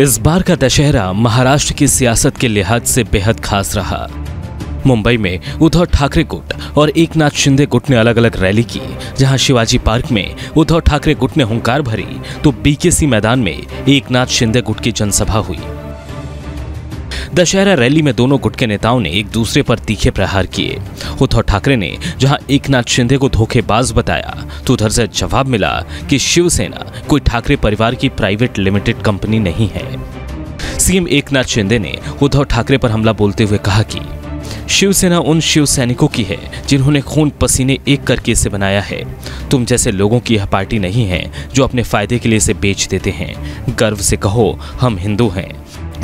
इस बार का दशहरा महाराष्ट्र की सियासत के लिहाज से बेहद खास रहा। मुंबई में उद्धव ठाकरे गुट और एकनाथ शिंदे गुट ने अलग अलग रैली की, जहाँ शिवाजी पार्क में उद्धव ठाकरे गुट ने हुंकार भरी तो बीकेसी मैदान में एकनाथ शिंदे गुट की जनसभा हुई। दशहरा रैली में दोनों गुट के नेताओं ने एक दूसरे पर तीखे प्रहार किए। उद्धव ठाकरे ने जहाँ एकनाथ शिंदे को धोखेबाज बताया तो उधर से जवाब मिला कि शिवसेना कोई ठाकरे परिवार की प्राइवेट लिमिटेड कंपनी नहीं है। सीएम एकनाथ शिंदे ने उद्धव ठाकरे पर हमला बोलते हुए कहा कि शिवसेना उन शिव सैनिकों की है जिन्होंने खून पसीने एक करके इसे बनाया है। तुम जैसे लोगों की यह पार्टी नहीं है जो अपने फ़ायदे के लिए इसे बेच देते हैं। गर्व से कहो, हम हिंदू हैं।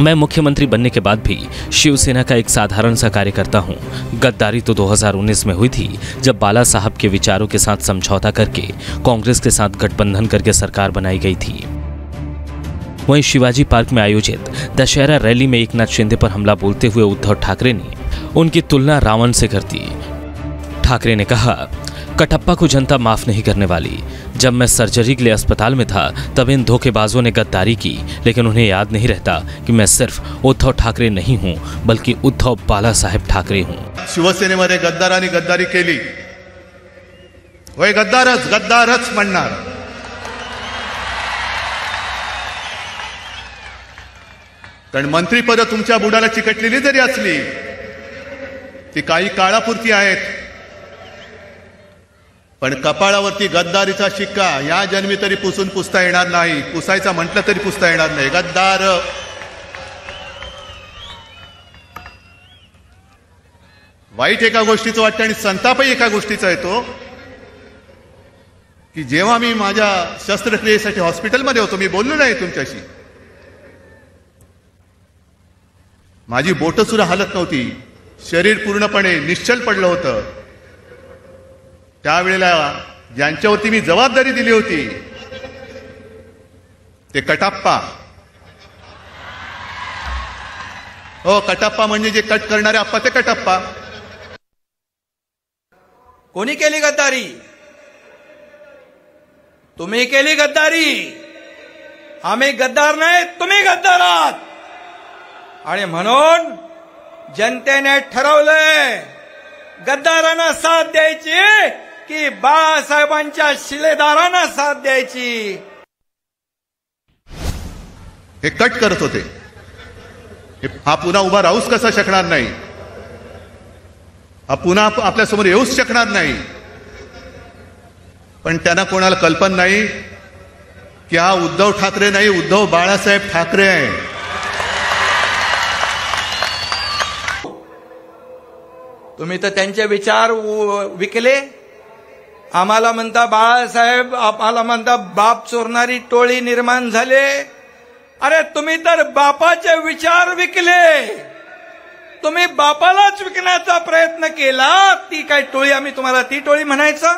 मैं मुख्यमंत्री बनने के बाद भी शिवसेना का एक साधारण सा कार्यकर्ता हूँ। गद्दारी तो 2019 में हुई थी, जब बाला साहब के विचारों के साथ समझौता करके कांग्रेस के साथ गठबंधन करके सरकार बनाई गई थी। वहीं शिवाजी पार्क में आयोजित दशहरा रैली में एकनाथ शिंदे पर हमला बोलते हुए उद्धव ठाकरे ने उनकी तुलना रावण से कर दी। ठाकरे ने कहा कटप्पा को जनता माफ़ नहीं करने वाली। जब मैं सर्जरी के लिए अस्पताल में था, तब इन धोखेबाजों ने गद्दारी की, लेकिन उन्हें याद नहीं रहता कि मैं सिर्फ़ उद्धव ठाकरे नहीं हूँ, बल्कि उद्धव बाला साहेब ठाकरे हूँ। शिवसेनेमध्ये गद्दारांनी गद्दारी केली। होय, गद्दारच गद्दारच म्हणणार। कारण मंत्रीपद तुमच्या बुडाला चिकटलेली जरी असली, ती काही काळापुरती आहेत. पण कपाळावरती गद्दारीचा शिक्का या जन्मी तरी पुसून पुसता येणार नाही. पुसायचा म्हटलं तरी पुसता येणार नाही. गद्दार! वाईट एका गोष्टीचं वाटतं आणि संतापही एका गोष्टीचा येतो. की जेव्हा मी माझ्या शस्त्रक्रियेसाठी हॉस्पिटलमध्ये होतो मी बोललो नाही तुमच्याशी. माझी बोटं सुद्धा हालत नव्हती. शरीर पूर्णपणे निश्चल पडलं होतं. त्यावेळेला ज्यांच्यावरती मी जबाबदारी दिली होती ते कटाप्पा. हो कटाप्पा म्हणजे जे कट करणारे आप्पा ते कटाप्पा. कोणी केली गद्दारी? तुम्ही केली गद्दारी. आम्ही गद्दार नाही तुम्ही गद्दार आहात. आणि म्हणून जनतेने ठरवलंय गद्दारांना साथ द्यायची की बाळासाहेबांच्या शिलेदारांना साथ द्यायची. हे कट करत होते. हे- हा पुन्हा उभा राहूच कसा शकणार नाही? हा पुन्हा आप- आपल्यासमोर येऊच शकणार नाही. पण त्यांना कोणाला कल्पना नाही की हा उद्धव ठाकरे नाही उद्धव बाळासाहेब ठाकरे आहे. तुम्ही तर त्यांचे विचार विकले. आम्हाला म्हणता बाळासाहेब आम्हाला म्हणता बाप चोरणारी टोळी निर्माण अरे, तुम्ही तर बापाचे विचार विकले. तुम्ही बापालाच विकण्याचा प्रयत्न केला. ती काय टोळी, आम्ही तुम्हाला ती टोळी म्हणायचं?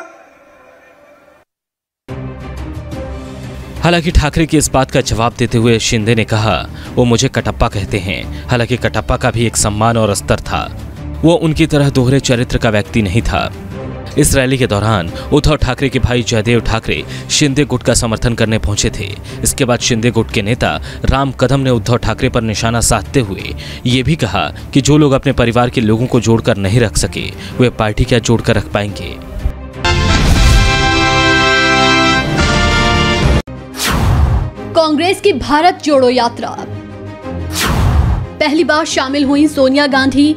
हालाँकि ठाकरे की इस बात का जवाब देते हुए शिंदे ने कहा, वो मुझे कटप्पा कहते हैं. हालाँकि कटप्पा का भी एक सम्मान और स्तर था। वो उनकी तरह दोहरे चरित्र का व्यक्ति नहीं था। इस रैली के दौरान उद्धव ठाकरे के भाई जयदेव ठाकरे शिंदे गुट का समर्थन करने पहुँचे थे। इसके बाद शिंदे गुट के नेता राम कदम ने उद्धव ठाकरे पर निशाना साधते हुए ये भी कहा कि जो लोग अपने परिवार के लोगों को जोड़कर नहीं रख सके, वे पार्टी क्या जोड़कर रख पाएँगे? कांग्रेस की भारत जोड़ो यात्रा। पहली बार शामिल हुई सोनिया गांधी।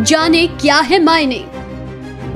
जाने क्या है मायने।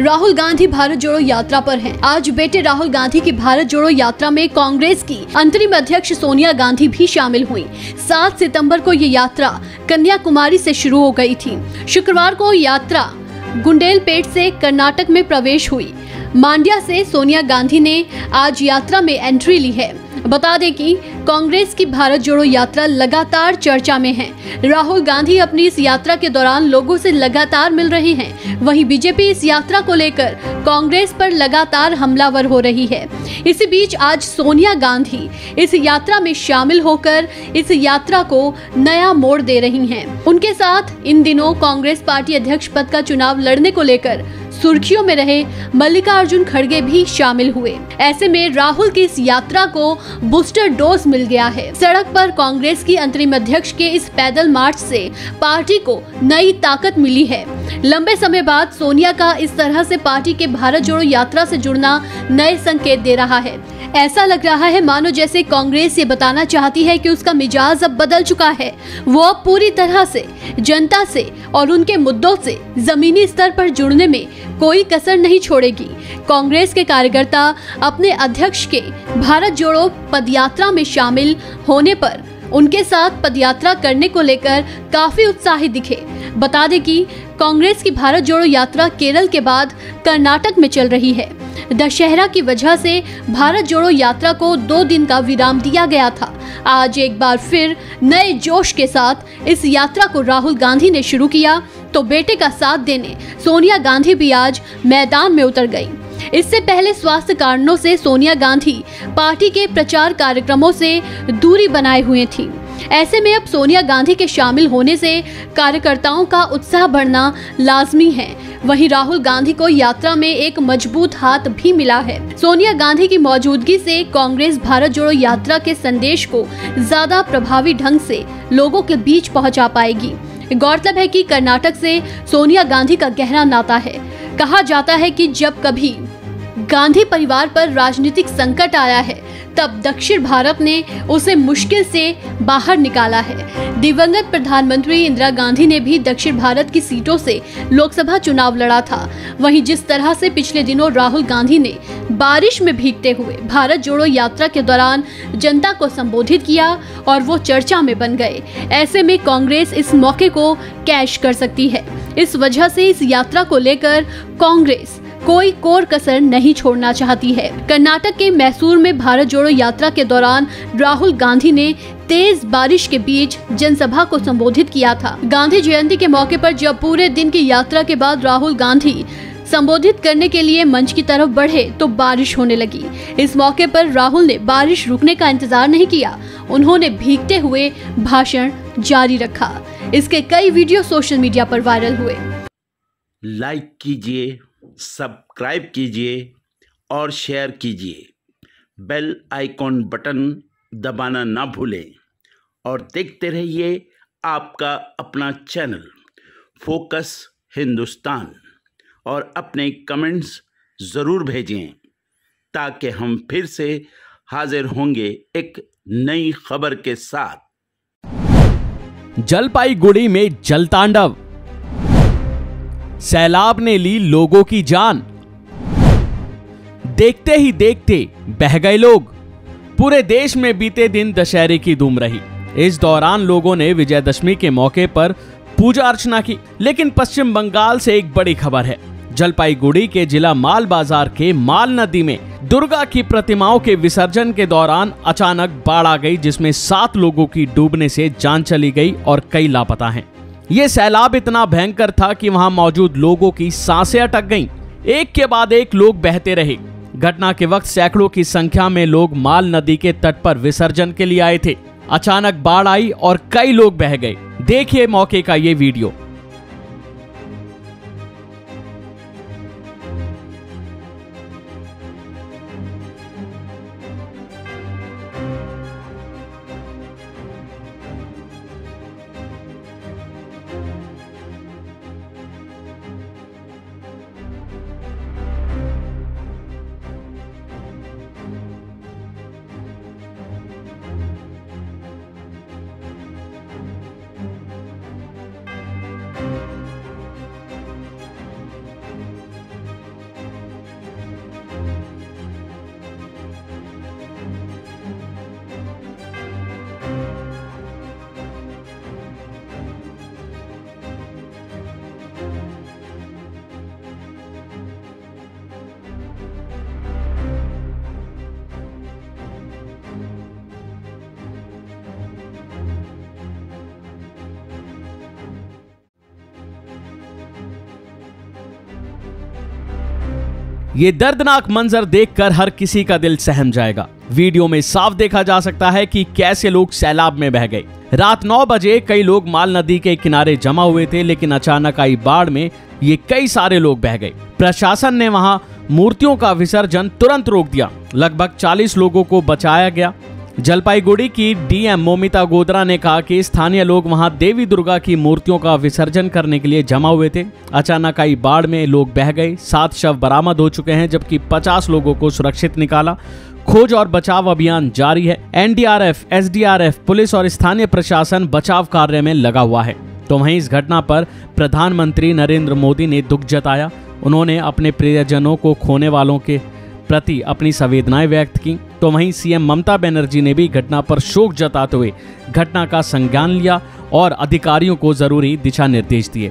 राहुल गांधी भारत जोड़ो यात्रा पर हैं। आज बेटे राहुल गांधी की भारत जोड़ो यात्रा में कांग्रेस की अंतरिम अध्यक्ष सोनिया गांधी भी शामिल हुई। सात सितंबर को ये यात्रा कन्याकुमारी ऐसी शुरू हो गई थी। शुक्रवार को यात्रा गुंडेलपेट से कर्नाटक में प्रवेश हुई। मांड्या से सोनिया गांधी ने आज यात्रा में एंट्री ली है। बता दें कि कांग्रेस की भारत जोड़ो यात्रा लगातार चर्चा में है। राहुल गांधी अपनी इस यात्रा के दौरान लोगों से लगातार मिल रहे हैं। वहीं बीजेपी इस यात्रा को लेकर कांग्रेस पर लगातार हमलावर हो रही है। इसी बीच आज सोनिया गांधी इस यात्रा में शामिल होकर इस यात्रा को नया मोड़ दे रही हैं। उनके साथ इन दिनों कांग्रेस पार्टी अध्यक्ष पद का चुनाव लड़ने को लेकर सुर्खियों में रहे, मल्लिकार्जुन खड़गे भी शामिल हुए। ऐसे में राहुल की इस यात्रा को बूस्टर डोज मिल गया है। सड़क पर कांग्रेस की अंतरिम अध्यक्ष के इस पैदल मार्च से पार्टी को नई ताकत मिली है। लंबे समय बाद सोनिया का इस तरह से पार्टी के भारत जोड़ो यात्रा से जुड़ना नए संकेत दे रहा है। ऐसा लग रहा है, मानो जैसे कांग्रेस ये बताना चाहती है कि उसका मिजाज अब बदल चुका है। वो अब पूरी तरह से, जनता से और उनके मुद्दों से जमीनी स्तर पर जुड़ने में कोई कसर नहीं छोड़ेगी। कांग्रेस के कार्यकर्ता अपने अध्यक्ष के भारत जोड़ो पदयात्रा में शामिल होने पर उनके साथ पदयात्रा करने को लेकर काफ़ी उत्साहित दिखे। बता दें कि कांग्रेस की भारत जोड़ो यात्रा केरल के बाद कर्नाटक में चल रही है। दशहरा की वजह से भारत जोड़ो यात्रा को दो दिन का विराम दिया गया था। आज एक बार फिर नए जोश के साथ इस यात्रा को राहुल गांधी ने शुरू किया तो बेटे का साथ देने सोनिया गांधी भी आज मैदान में उतर गई। इससे पहले स्वास्थ्य कारणों से सोनिया गांधी पार्टी के प्रचार कार्यक्रमों से दूरी बनाए हुए थी। ऐसे में अब सोनिया गांधी के शामिल होने से कार्यकर्ताओं का उत्साह बढ़ना लाजमी है। वहीं राहुल गांधी को यात्रा में एक मज़बूत हाथ भी मिला है। सोनिया गांधी की मौजूदगी से कांग्रेस भारत जोड़ो यात्रा के संदेश को ज़्यादा प्रभावी ढंग से लोगों के बीच पहुँचा पाएगी। गौरतलब है कि कर्नाटक से सोनिया गांधी का गहरा नाता है। कहा जाता है कि जब कभी गांधी परिवार पर राजनीतिक संकट आया है तब दक्षिण भारत ने उसे मुश्किल से बाहर निकाला है। दिवंगत प्रधानमंत्री इंदिरा गांधी ने भी दक्षिण भारत की सीटों से लोकसभा चुनाव लड़ा था। वहीं जिस तरह से पिछले दिनों राहुल गांधी ने बारिश में भीगते हुए भारत जोड़ो यात्रा के दौरान जनता को संबोधित किया और वो चर्चा में बन गए। ऐसे में कांग्रेस इस मौके को कैश कर सकती है। इस वजह से इस यात्रा को लेकर कांग्रेस कोई कोर कसर नहीं छोड़ना चाहती है। कर्नाटक के मैसूर में भारत जोड़ो यात्रा के दौरान राहुल गांधी ने तेज बारिश के बीच जनसभा को संबोधित किया था। गांधी जयंती के मौके पर जब पूरे दिन की यात्रा के बाद राहुल गांधी संबोधित करने के लिए मंच की तरफ़ बढ़े तो बारिश होने लगी। इस मौके पर राहुल ने बारिश रुकने का इंतज़ार नहीं किया। उन्होंने भीगते हुए भाषण जारी रखा। इसके कई वीडियो सोशल मीडिया पर वायरल हुए। लाइक कीजिए। सब्सक्राइब कीजिए और शेयर कीजिए। बेल आइकॉन बटन दबाना ना भूलें और देखते रहिए आपका अपना चैनल फोकस हिंदुस्तान और अपने कमेंट्स ज़रूर भेजें ताकि हम फिर से हाजिर होंगे एक नई खबर के साथ। जलपाईगुड़ी में जलतांडव। सैलाब ने ली लोगों की जान। देखते ही देखते बह गए लोग। पूरे देश में बीते दिन दशहरे की धूम रही। इस दौरान लोगों ने विजयदशमी के मौके पर पूजा अर्चना की। लेकिन पश्चिम बंगाल से एक बड़ी खबर है। जलपाईगुड़ी के जिला माल बाज़ार के माल नदी में दुर्गा की प्रतिमाओं के विसर्जन के दौरान अचानक बाढ़ आ गई, जिसमें सात लोगों की डूबने से जान चली गई और कई लापता हैं। ये सैलाब इतना भयंकर था कि वहाँ मौजूद लोगों की साँसें अटक गईं। एक के बाद एक लोग बहते रहे। घटना के वक्त सैकड़ों की संख्या में लोग माल नदी के तट पर विसर्जन के लिए आए थे। अचानक बाढ़ आई और कई लोग बह गए। देखिए मौके का ये वीडियो। ये दर्दनाक मंजर देखकर हर किसी का दिल सहम जाएगा। वीडियो में साफ़ देखा जा सकता है कि कैसे लोग सैलाब में बह गए। रात 9 बजे कई लोग माल नदी के किनारे जमा हुए थे, लेकिन अचानक आई बाढ़ में ये कई सारे लोग बह गए। प्रशासन ने वहाँ मूर्तियों का विसर्जन तुरंत रोक दिया। लगभग 40 लोगों को बचाया गया। जलपाईगुड़ी की डीएम मोमिता गोदरा ने कहा कि स्थानीय लोग वहाँ देवी दुर्गा की मूर्तियों का विसर्जन करने के लिए जमा हुए थे। अचानक आई बाढ़ में लोग बह गए। सात शव बरामद हो चुके हैं जबकि 50 लोगों को सुरक्षित निकाला। खोज और बचाव अभियान जारी है। एनडीआरएफ, एसडीआरएफ, पुलिस और स्थानीय प्रशासन बचाव कार्य में लगा हुआ है। तो वहीं इस घटना पर प्रधानमंत्री नरेंद्र मोदी ने दुख जताया। उन्होंने अपने प्रियजनों को खोने वालों के प्रति अपनी संवेदनाएँ व्यक्त की। तो वहीं सीएम ममता बनर्जी ने भी घटना पर शोक जताते हुए घटना का संज्ञान लिया और अधिकारियों को ज़रूरी दिशा निर्देश दिए।